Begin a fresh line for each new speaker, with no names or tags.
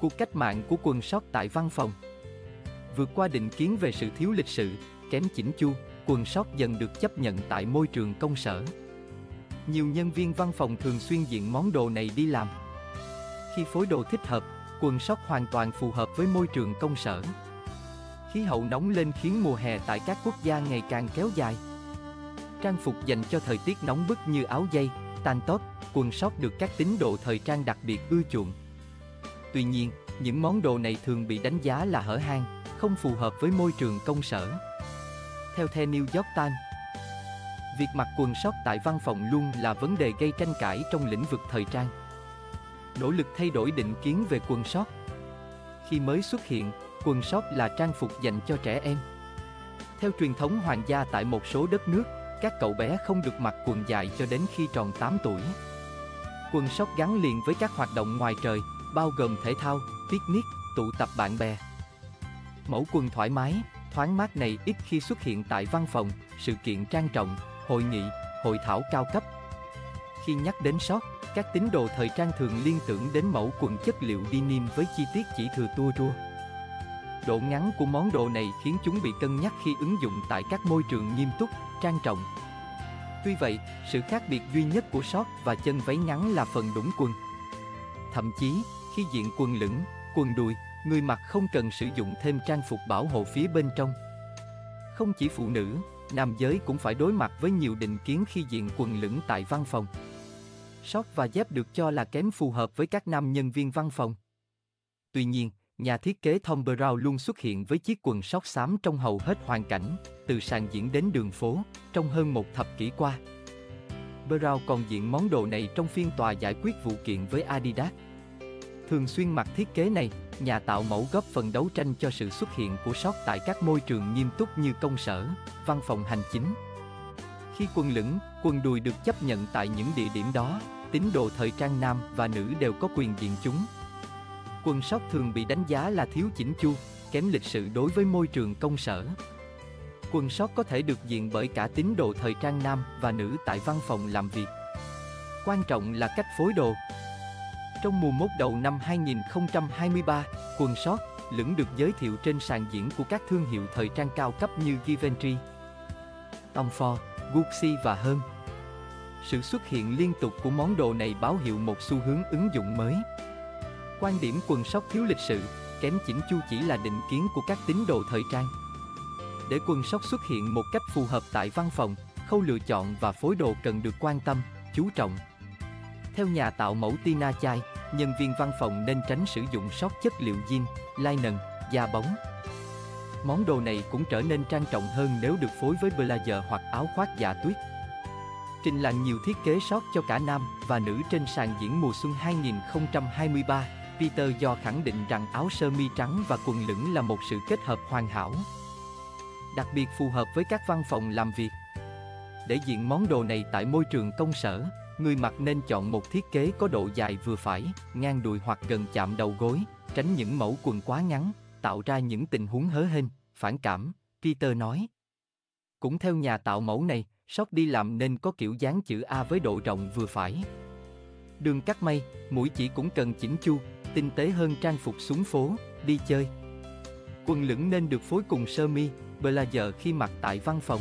Cuộc cách mạng của quần sót tại văn phòng Vượt qua định kiến về sự thiếu lịch sự, kém chỉnh chu, quần sót dần được chấp nhận tại môi trường công sở. Nhiều nhân viên văn phòng thường xuyên diện món đồ này đi làm. Khi phối đồ thích hợp, quần sót hoàn toàn phù hợp với môi trường công sở. Khí hậu nóng lên khiến mùa hè tại các quốc gia ngày càng kéo dài. Trang phục dành cho thời tiết nóng bức như áo dây, tan tót, quần sót được các tín đồ thời trang đặc biệt ưa chuộng. Tuy nhiên, những món đồ này thường bị đánh giá là hở hang, không phù hợp với môi trường công sở. Theo The New York Times, việc mặc quần sóc tại văn phòng luôn là vấn đề gây tranh cãi trong lĩnh vực thời trang. Nỗ lực thay đổi định kiến về quần sóc. Khi mới xuất hiện, quần sóc là trang phục dành cho trẻ em. Theo truyền thống hoàng gia tại một số đất nước, các cậu bé không được mặc quần dài cho đến khi tròn 8 tuổi. Quần sóc gắn liền với các hoạt động ngoài trời, bao gồm thể thao, picnic, tụ tập bạn bè. Mẫu quần thoải mái, thoáng mát này ít khi xuất hiện tại văn phòng, sự kiện trang trọng, hội nghị, hội thảo cao cấp. Khi nhắc đến short, các tín đồ thời trang thường liên tưởng đến mẫu quần chất liệu denim với chi tiết chỉ thừa tua rua. Độ ngắn của món đồ này khiến chúng bị cân nhắc khi ứng dụng tại các môi trường nghiêm túc, trang trọng. Tuy vậy, sự khác biệt duy nhất của short và chân váy ngắn là phần đũng quần. Thậm chí, khi diện quần lửng, quần đùi, người mặc không cần sử dụng thêm trang phục bảo hộ phía bên trong. Không chỉ phụ nữ, nam giới cũng phải đối mặt với nhiều định kiến khi diện quần lửng tại văn phòng. Short và dép được cho là kém phù hợp với các nam nhân viên văn phòng. Tuy nhiên, nhà thiết kế Tom Brown luôn xuất hiện với chiếc quần sóc xám trong hầu hết hoàn cảnh, từ sàn diễn đến đường phố, trong hơn một thập kỷ qua. Brown còn diện món đồ này trong phiên tòa giải quyết vụ kiện với Adidas. Thường xuyên mặc thiết kế này, nhà tạo mẫu góp phần đấu tranh cho sự xuất hiện của short tại các môi trường nghiêm túc như công sở, văn phòng hành chính. Khi quần lửng, quần đùi được chấp nhận tại những địa điểm đó, tín đồ thời trang nam và nữ đều có quyền diện chúng. Quần sóc thường bị đánh giá là thiếu chỉnh chu, kém lịch sự đối với môi trường công sở. Quần sóc có thể được diện bởi cả tín đồ thời trang nam và nữ tại văn phòng làm việc. Quan trọng là cách phối đồ. Trong mùa mốt đầu năm 2023, quần sót, lửng được giới thiệu trên sàn diễn của các thương hiệu thời trang cao cấp như Givenchy, Tom Ford, Gucci và hơn. Sự xuất hiện liên tục của món đồ này báo hiệu một xu hướng ứng dụng mới. Quan điểm quần sóc thiếu lịch sự, kém chỉnh chu chỉ là định kiến của các tín đồ thời trang. Để quần sóc xuất hiện một cách phù hợp tại văn phòng, khâu lựa chọn và phối đồ cần được quan tâm, chú trọng. Theo nhà tạo mẫu Tina Chai, nhân viên văn phòng nên tránh sử dụng sót chất liệu jean, linen, da bóng. Món đồ này cũng trở nên trang trọng hơn nếu được phối với blazer hoặc áo khoác dạ tuyết. Trình làng nhiều thiết kế sót cho cả nam và nữ trên sàn diễn mùa xuân 2023. Peter do khẳng định rằng áo sơ mi trắng và quần lửng là một sự kết hợp hoàn hảo. Đặc biệt phù hợp với các văn phòng làm việc. Để diện món đồ này tại môi trường công sở, người mặc nên chọn một thiết kế có độ dài vừa phải, ngang đùi hoặc gần chạm đầu gối, tránh những mẫu quần quá ngắn, tạo ra những tình huống hớ hênh, phản cảm, Peter nói. Cũng theo nhà tạo mẫu này, short đi làm nên có kiểu dáng chữ A với độ rộng vừa phải. Đường cắt may, mũi chỉ cũng cần chỉnh chu, tinh tế hơn trang phục xuống phố, đi chơi. Quần lửng nên được phối cùng sơ mi, blazer khi mặc tại văn phòng.